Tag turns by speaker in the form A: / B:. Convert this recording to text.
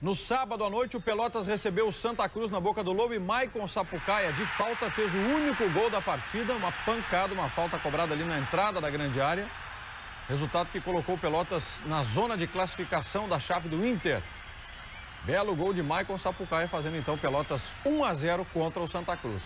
A: No sábado à noite, o Pelotas recebeu o Santa Cruz na boca do Lobo e Maicon Sapucaia, de falta, fez o único gol da partida. Uma pancada, uma falta cobrada ali na entrada da grande área. Resultado que colocou o Pelotas na zona de classificação da chave do Inter. Belo gol de Maicon Sapucaia, fazendo então Pelotas 1 a 0 contra o Santa Cruz.